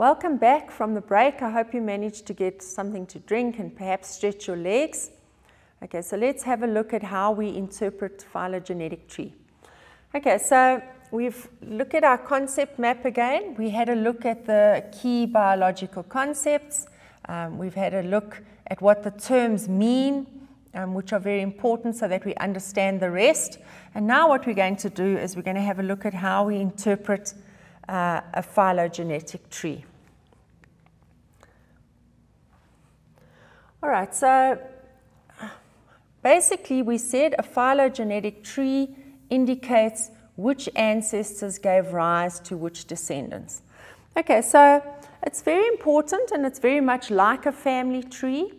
Welcome back from the break. I hope you managed to get something to drink and perhaps stretch your legs. Okay, so let's have a look at how we interpret phylogenetic tree. Okay, so we've looked at our concept map again. We had a look at the key biological concepts. Um, we've had a look at what the terms mean, um, which are very important so that we understand the rest. And now what we're going to do is we're going to have a look at how we interpret uh, a phylogenetic tree. All right, so basically we said a phylogenetic tree indicates which ancestors gave rise to which descendants. Okay, so it's very important and it's very much like a family tree,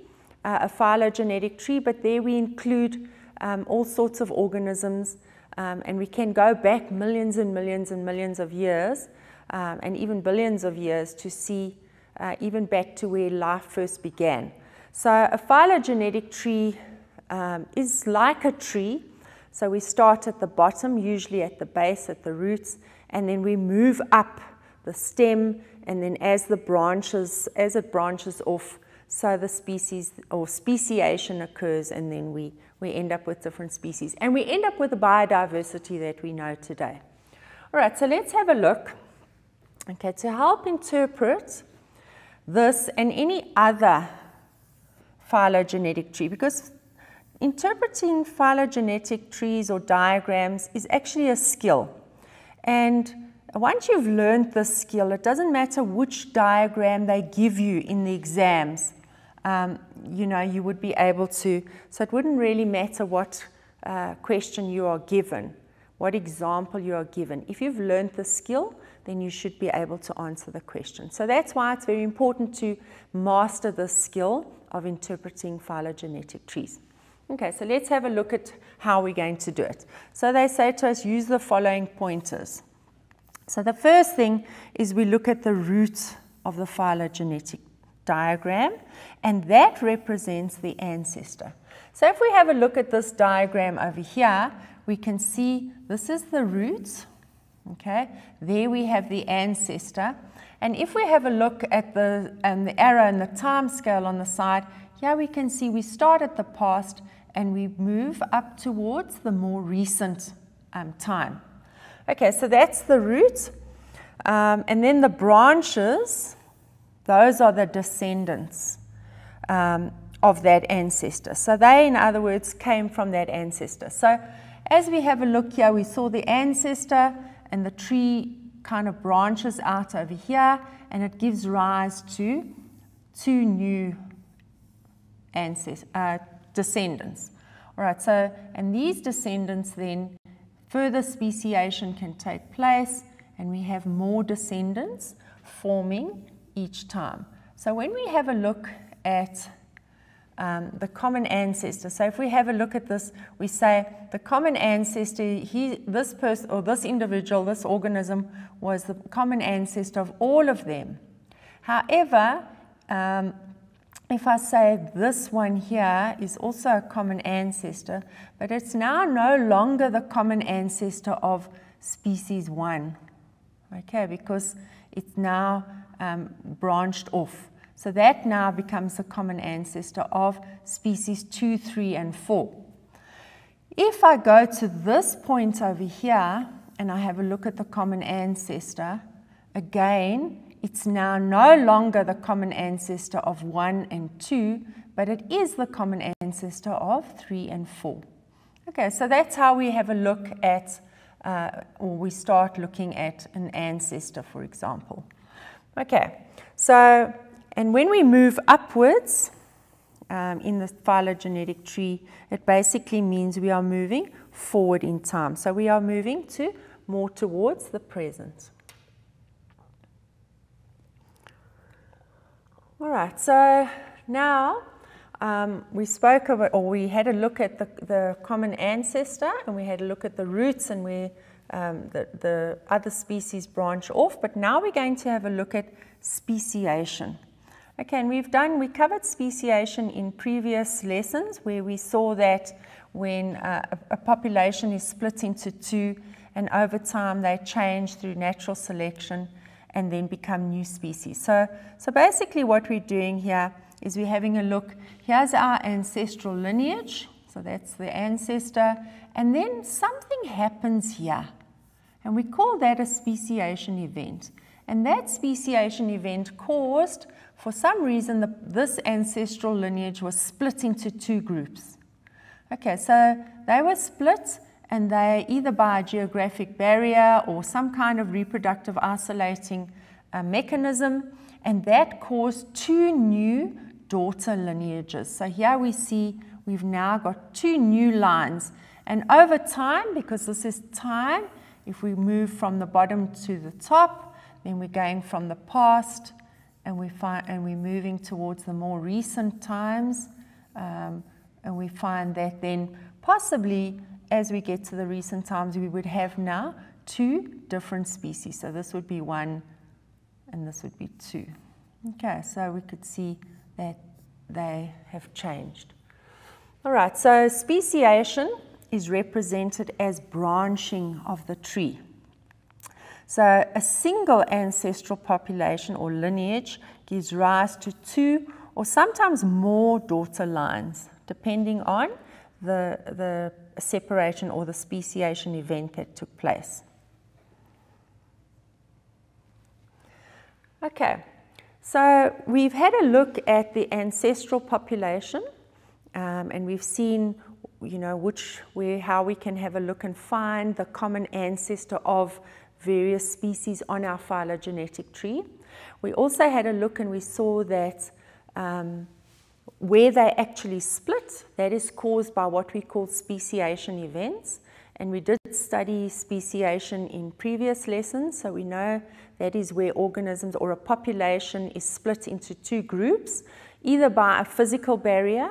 uh, a phylogenetic tree, but there we include um, all sorts of organisms um, and we can go back millions and millions and millions of years um, and even billions of years to see uh, even back to where life first began. So a phylogenetic tree um, is like a tree. So we start at the bottom, usually at the base, at the roots, and then we move up the stem, and then as the branches, as it branches off, so the species or speciation occurs, and then we, we end up with different species. And we end up with the biodiversity that we know today. All right, so let's have a look. Okay, to help interpret this and any other phylogenetic tree because interpreting phylogenetic trees or diagrams is actually a skill. And once you've learned this skill, it doesn't matter which diagram they give you in the exams, um, you know, you would be able to, so it wouldn't really matter what uh, question you are given, what example you are given. If you've learned the skill, then you should be able to answer the question. So that's why it's very important to master the skill of interpreting phylogenetic trees. Okay, so let's have a look at how we're going to do it. So they say to us, use the following pointers. So the first thing is we look at the root of the phylogenetic diagram, and that represents the ancestor. So if we have a look at this diagram over here, we can see this is the root, okay? There we have the ancestor, and if we have a look at the, um, the arrow and the time scale on the side, here we can see we start at the past and we move up towards the more recent um, time. Okay, so that's the root. Um, and then the branches, those are the descendants um, of that ancestor. So they, in other words, came from that ancestor. So as we have a look here, we saw the ancestor and the tree kind of branches out over here and it gives rise to two new uh, descendants. All right, so, and these descendants then, further speciation can take place and we have more descendants forming each time. So when we have a look at um, the common ancestor. So if we have a look at this, we say the common ancestor, he, this person or this individual, this organism was the common ancestor of all of them. However, um, if I say this one here is also a common ancestor, but it's now no longer the common ancestor of species one, okay, because it's now um, branched off. So that now becomes the common ancestor of species 2, 3, and 4. If I go to this point over here and I have a look at the common ancestor, again, it's now no longer the common ancestor of 1 and 2, but it is the common ancestor of 3 and 4. Okay, so that's how we have a look at, uh, or we start looking at an ancestor, for example. Okay, so and when we move upwards um, in the phylogenetic tree, it basically means we are moving forward in time. So we are moving to more towards the present. All right, so now um, we spoke it, or we had a look at the, the, common ancestor, and we had a look at the roots and where um, the, the other species branch off. But now we're going to have a look at speciation. Okay, and we've done, we covered speciation in previous lessons where we saw that when uh, a, a population is split into two and over time they change through natural selection and then become new species. So, so basically what we're doing here is we're having a look, here's our ancestral lineage, so that's the ancestor, and then something happens here, and we call that a speciation event. And that speciation event caused, for some reason, the, this ancestral lineage was split into two groups. Okay, so they were split and they either by a geographic barrier or some kind of reproductive isolating uh, mechanism, and that caused two new daughter lineages. So here we see we've now got two new lines. And over time, because this is time, if we move from the bottom to the top, then we're going from the past and, we find, and we're moving towards the more recent times. Um, and we find that then possibly as we get to the recent times, we would have now two different species. So this would be one and this would be two. Okay, so we could see that they have changed. All right, so speciation is represented as branching of the tree. So a single ancestral population or lineage gives rise to two or sometimes more daughter lines, depending on the, the separation or the speciation event that took place. Okay, so we've had a look at the ancestral population um, and we've seen you know, which, where, how we can have a look and find the common ancestor of various species on our phylogenetic tree. We also had a look and we saw that um, where they actually split, that is caused by what we call speciation events. And we did study speciation in previous lessons, so we know that is where organisms or a population is split into two groups, either by a physical barrier,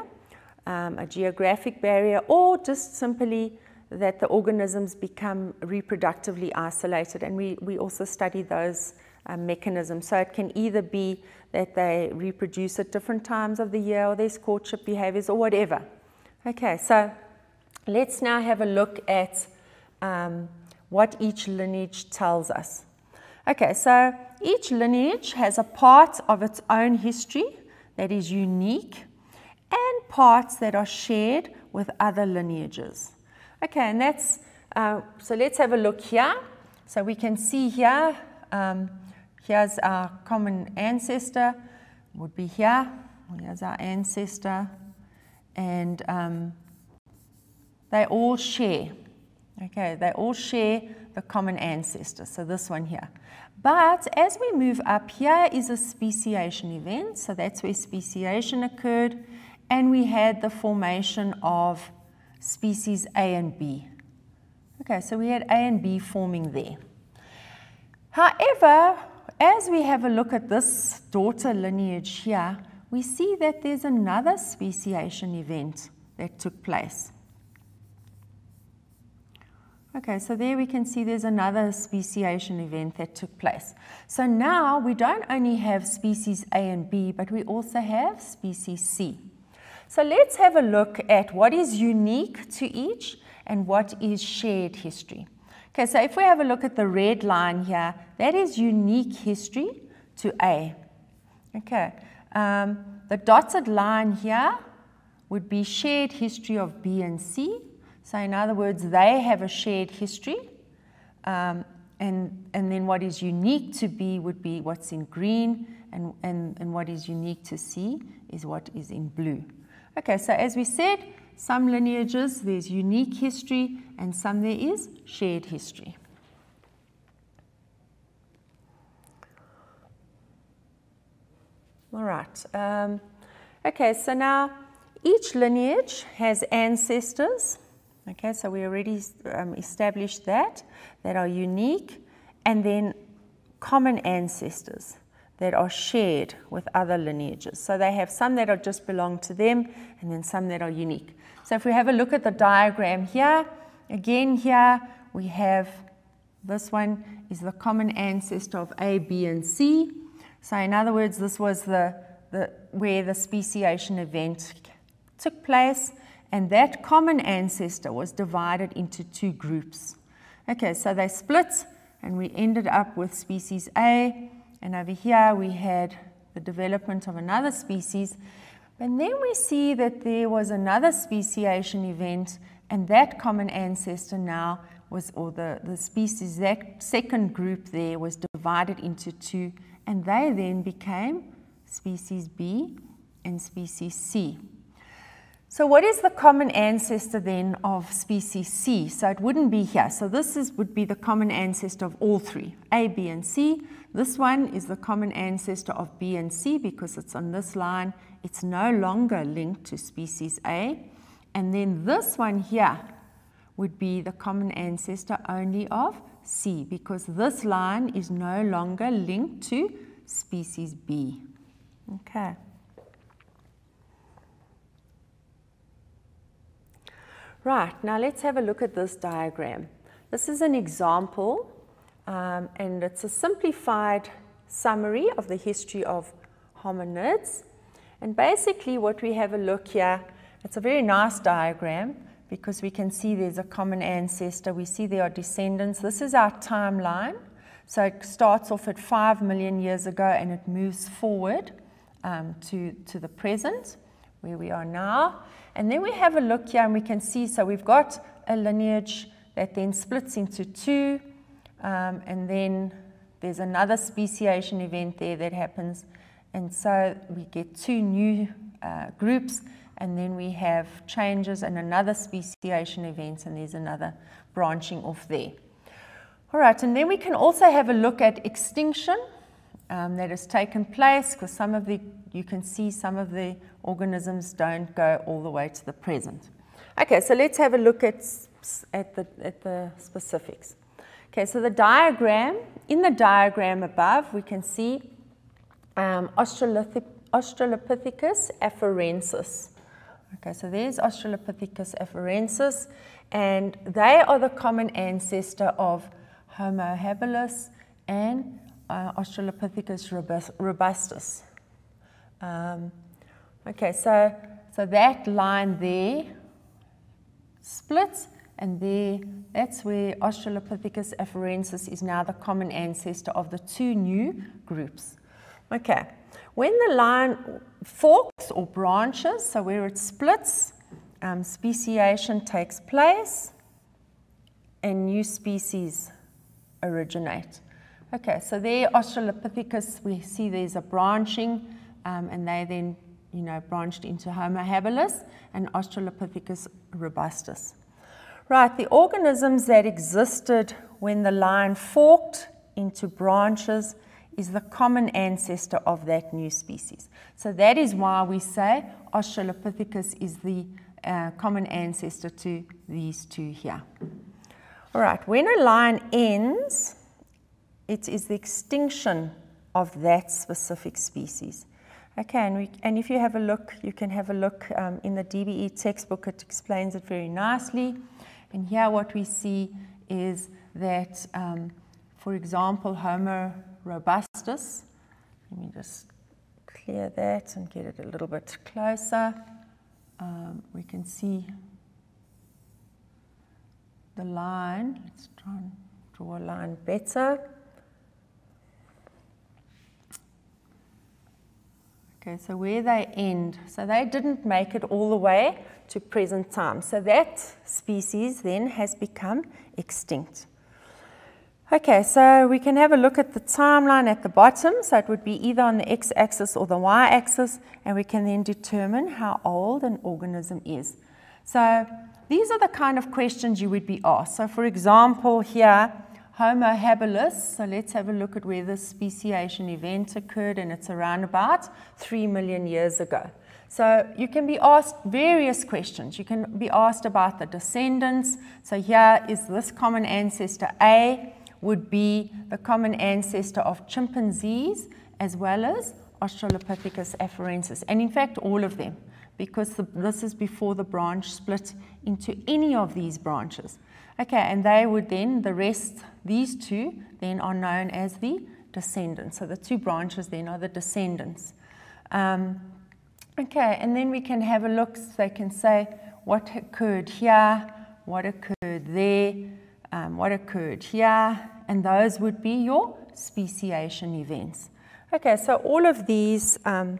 um, a geographic barrier, or just simply that the organisms become reproductively isolated. And we, we also study those uh, mechanisms. So it can either be that they reproduce at different times of the year or there's courtship behaviors or whatever. Okay, so let's now have a look at um, what each lineage tells us. Okay, so each lineage has a part of its own history that is unique and parts that are shared with other lineages. Okay, and that's, uh, so let's have a look here. So we can see here, um, here's our common ancestor, would be here. Here's our ancestor. And um, they all share, okay, they all share the common ancestor. So this one here. But as we move up, here is a speciation event. So that's where speciation occurred. And we had the formation of species A and B. Okay, so we had A and B forming there. However, as we have a look at this daughter lineage here, we see that there's another speciation event that took place. Okay, so there we can see there's another speciation event that took place. So now we don't only have species A and B, but we also have species C. So let's have a look at what is unique to each and what is shared history. Okay, so if we have a look at the red line here, that is unique history to A. Okay, um, the dotted line here would be shared history of B and C. So in other words, they have a shared history. Um, and, and then what is unique to B would be what's in green, and, and, and what is unique to C is what is in blue. Okay, so as we said, some lineages there's unique history and some there is shared history. All right. Um, okay, so now each lineage has ancestors. Okay, so we already um, established that, that are unique, and then common ancestors that are shared with other lineages. So they have some that are just belong to them and then some that are unique. So if we have a look at the diagram here, again here we have this one is the common ancestor of A, B, and C. So in other words, this was the, the where the speciation event took place and that common ancestor was divided into two groups. Okay, so they split and we ended up with species A, and over here we had the development of another species. And then we see that there was another speciation event, and that common ancestor now was, or the, the species, that second group there was divided into two, and they then became species B and species C. So what is the common ancestor then of species C? So it wouldn't be here. So this is, would be the common ancestor of all three, A, B, and C. This one is the common ancestor of B and C because it's on this line. It's no longer linked to species A. And then this one here would be the common ancestor only of C because this line is no longer linked to species B. Okay. Right, now let's have a look at this diagram. This is an example, um, and it's a simplified summary of the history of hominids. And basically what we have a look here, it's a very nice diagram because we can see there's a common ancestor. We see there are descendants. This is our timeline. So it starts off at 5 million years ago and it moves forward um, to, to the present, where we are now. And then we have a look here and we can see, so we've got a lineage that then splits into two, um, and then there's another speciation event there that happens. And so we get two new uh, groups, and then we have changes and another speciation event, and there's another branching off there. All right, and then we can also have a look at extinction um, that has taken place because some of the, you can see some of the organisms don't go all the way to the present. Okay, so let's have a look at, at, the, at the specifics. Okay, so the diagram, in the diagram above, we can see um, Australopithecus afarensis. Okay, so there's Australopithecus afarensis, and they are the common ancestor of Homo habilis and uh, Australopithecus robustus. Um, okay, so, so that line there splits, and there, that's where Australopithecus afarensis is now the common ancestor of the two new groups. Okay, when the line forks or branches, so where it splits, um, speciation takes place, and new species originate. Okay, so there, Australopithecus, we see there's a branching, um, and they then, you know, branched into Homo habilis and Australopithecus robustus. Right, the organisms that existed when the line forked into branches is the common ancestor of that new species. So that is why we say Australopithecus is the uh, common ancestor to these two here. All right, when a line ends, it is the extinction of that specific species. Okay, and, we, and if you have a look, you can have a look um, in the DBE textbook, it explains it very nicely. And here what we see is that, um, for example, Homo robustus, let me just clear that and get it a little bit closer. Um, we can see the line. Let's try and draw a line better. Okay, so where they end, so they didn't make it all the way to present time. So that species then has become extinct. Okay, so we can have a look at the timeline at the bottom. So it would be either on the x-axis or the y-axis, and we can then determine how old an organism is. So these are the kind of questions you would be asked. So for example, here, Homo habilis, so let's have a look at where this speciation event occurred, and it's around about 3 million years ago. So you can be asked various questions. You can be asked about the descendants. So here is this common ancestor A would be the common ancestor of chimpanzees as well as Australopithecus afarensis, and in fact all of them, because the, this is before the branch split into any of these branches. Okay, and they would then, the rest, these two, then are known as the descendants. So the two branches then are the descendants. Um, okay, and then we can have a look, so they can say what occurred here, what occurred there, um, what occurred here, and those would be your speciation events. Okay, so all of these, um,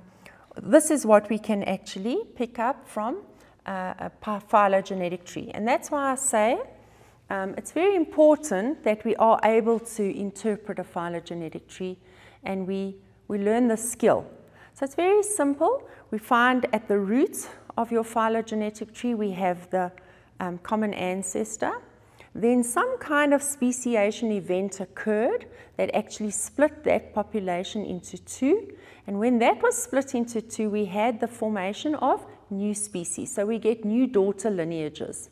this is what we can actually pick up from uh, a phylogenetic tree. And that's why I say um, it's very important that we are able to interpret a phylogenetic tree and we, we learn the skill. So it's very simple. We find at the root of your phylogenetic tree, we have the um, common ancestor. Then some kind of speciation event occurred that actually split that population into two. And when that was split into two, we had the formation of new species. So we get new daughter lineages.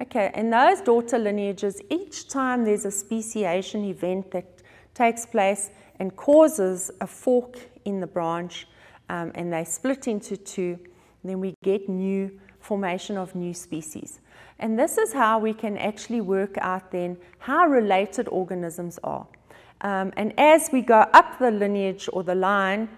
Okay, and those daughter lineages, each time there's a speciation event that takes place and causes a fork in the branch, um, and they split into two, then we get new formation of new species. And this is how we can actually work out then how related organisms are. Um, and as we go up the lineage or the line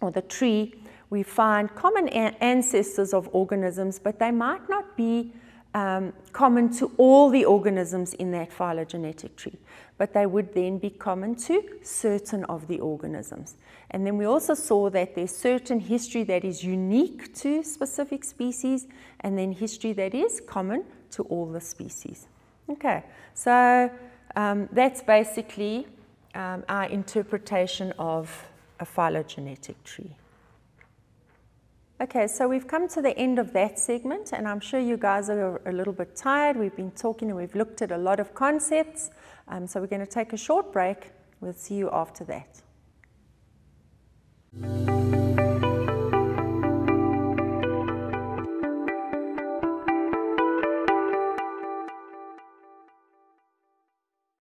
or the tree, we find common ancestors of organisms, but they might not be um, common to all the organisms in that phylogenetic tree, but they would then be common to certain of the organisms. And then we also saw that there's certain history that is unique to specific species, and then history that is common to all the species. Okay, so um, that's basically um, our interpretation of a phylogenetic tree. Okay, so we've come to the end of that segment, and I'm sure you guys are a little bit tired. We've been talking and we've looked at a lot of concepts. Um, so we're going to take a short break. We'll see you after that.